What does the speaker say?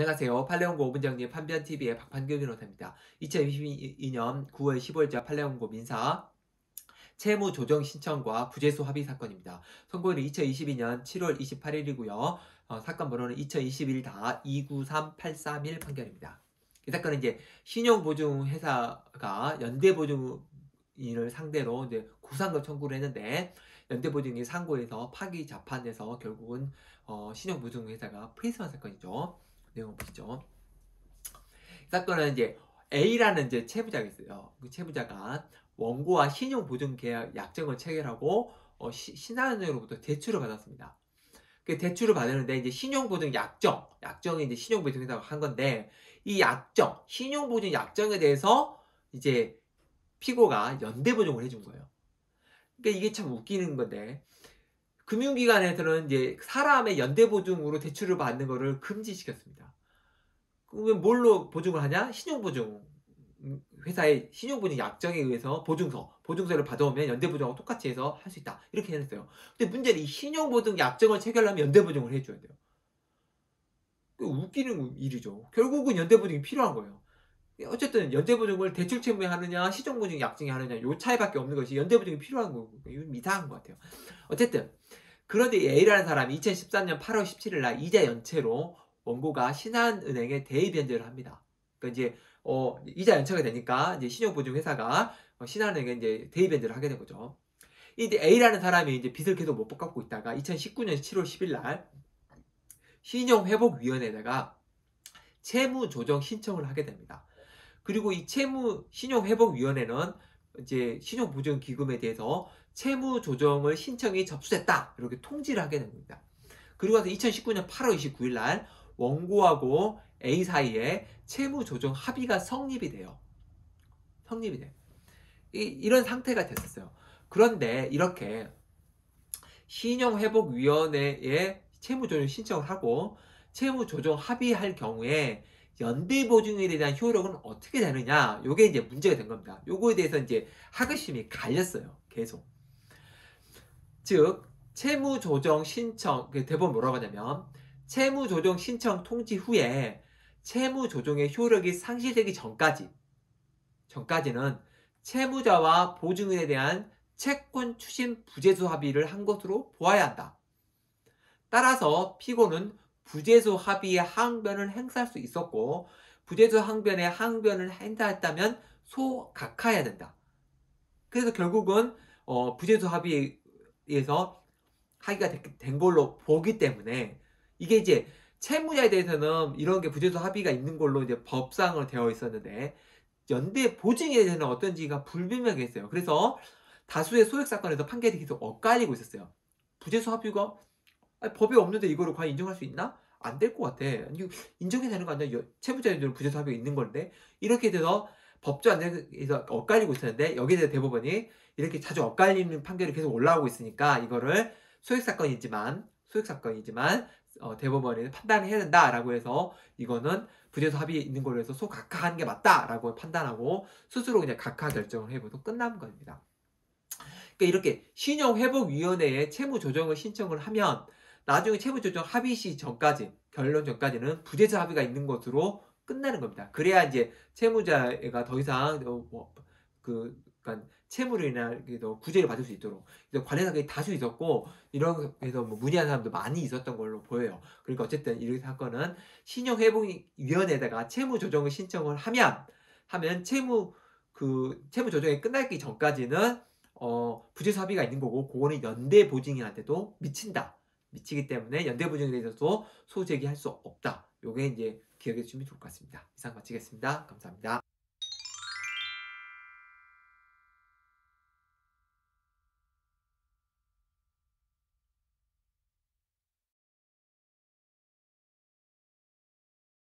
안녕하세요. 팔레온고 5분 정리 판변TV의 박판규 변호사입니다. 2022년 9월 15일자 팔레온고 민사 채무 조정 신청과 부재수 합의 사건입니다. 선고일은 2022년 7월 28일이고요. 어, 사건 번호는 2021-293831 판결입니다. 이 사건은 이제 신용보증회사가 연대보증인을 상대로 이제 구상금 청구를 했는데 연대보증이 상고에서 파기 자판에서 결국은 어, 신용보증회사가 프리스한 사건이죠. 내용 보시죠. 이 사건은 이제 A라는 이제 채무자가 있어요. 그 채무자가 원고와 신용보증계약 약정을 체결하고 어, 시, 신한은행으로부터 대출을 받았습니다. 그 대출을 받았는데 이제 신용보증 약정, 약정이 이제 신용보증회사가 한 건데 이 약정, 신용보증 약정에 대해서 이제 피고가 연대보증을 해준 거예요. 그러니까 이게 참 웃기는 건데 금융기관에서는 이제 사람의 연대보증으로 대출을 받는 것을 금지시켰습니다. 그러면 뭘로 보증을 하냐? 신용보증. 회사의 신용보증 약정에 의해서 보증서, 보증서를 받아오면 연대보증하고 똑같이 해서 할 수 있다. 이렇게 해냈어요. 근데 문제는 이 신용보증 약정을 체결하면 연대보증을 해줘야 돼요. 웃기는 일이죠. 결국은 연대보증이 필요한 거예요. 어쨌든 연대보증을 대출 채무에 하느냐 시정보증 약정에 하느냐 요 차이밖에 없는 것이 연대보증이 필요한 거고 이상한 것 같아요. 어쨌든 그런데 A라는 사람이 2013년 8월 17일 날 이자 연체로 원고가 신한은행에 대입 변제를 합니다. 그러니까 이제 어, 이자 연체가 되니까 이제 신용보증 회사가 어, 신한은행에 이제 대입 변제를 하게 된 거죠. 이제 A라는 사람이 이제 빚을 계속 못 갚고 있다가 2019년 7월 10일 날 신용회복위원회에다가 채무조정 신청을 하게 됩니다. 그리고 이 채무 신용 회복 위원회는 이제 신용 보증 기금에 대해서 채무 조정을 신청이 접수됐다 이렇게 통지를 하게 됩니다. 그리고 나서 2019년 8월 29일 날 원고하고 A 사이에 채무 조정 합의가 성립이 돼요. 성립이 돼. 이, 이런 상태가 됐었어요. 그런데 이렇게 신용회복위원회에 채무조정 신청을 하고 채무조정 합의할 경우에 연대보증에 대한 효력은 어떻게 되느냐 요게 이제 문제가 된 겁니다. 요거에 대해서 이제 하급심이 갈렸어요. 계속. 즉 채무 조정 신청 그 대법원 뭐라고 하냐면 채무 조정 신청 통지 후에 채무 조정의 효력이 상실되기 전까지 전까지는 채무자와 보증인에 대한 채권 추심 부재수 합의를 한 것으로 보아야 한다. 따라서 피고는 부재수 합의의 항변을 행사할 수 있었고 부재수 항변의 항변을 행사했다면 소각하여야 된다. 그래서 결국은 어, 부재수 합의에서 합의가 된 걸로 보기 때문에 이게 이제 채무자에 대해서는 이런 게 부재수 합의가 있는 걸로 이제 법상으로 되어 있었는데 연대 보증에 대해서는 어떤지가 불분명했어요. 그래서 다수의 소액 사건에서 판결이 계속 엇갈리고 있었어요. 부재수 합의가 아니, 법이 없는데 이거를 과연 인정할 수 있나? 안 될 것 같아. 인정이 되는 거 아니야? 부재수 합의가 있는 건데 이렇게 돼서 법조 안에서 엇갈리고 있었는데 여기에 대해 대법원이 이렇게 자주 엇갈리는 판결이 계속 올라오고 있으니까 이거를 소액 사건이지만 소액 사건이지만 어, 대법원이 판단해야 된다라고 해서 이거는 부재수 합의 있는 걸로 해서 소각하하는 게 맞다라고 판단하고 스스로 그냥 각하 결정을 해보도 끝난 겁니다. 그러니까 이렇게 신용회복위원회에 채무 조정을 신청을 하면 나중에 채무 조정 합의 시 전까지 결론 전까지는 부재수 합의가 있는 것으로 끝나는 겁니다. 그래야 이제 채무자가 더 이상 뭐 그 그러니까 채무로 인한 구제를 받을 수 있도록 그래서 관련사건이 다수 있었고 이런 해서 뭐 문의한 사람도 많이 있었던 걸로 보여요. 그러니까 어쨌든 이 사건은 신용회복위원회에다가 채무 조정을 신청을 하면 하면 채무 그 채무 조정이 끝나기 전까지는 어 부재수 합의가 있는 거고 그거는 연대 보증인한테도 미친다. 미치기 때문에 연대보증에 대해서도 소제기할 수 없다. 요게 이제 기억해 주시면 좋을 것 같습니다. 이상 마치겠습니다. 감사합니다.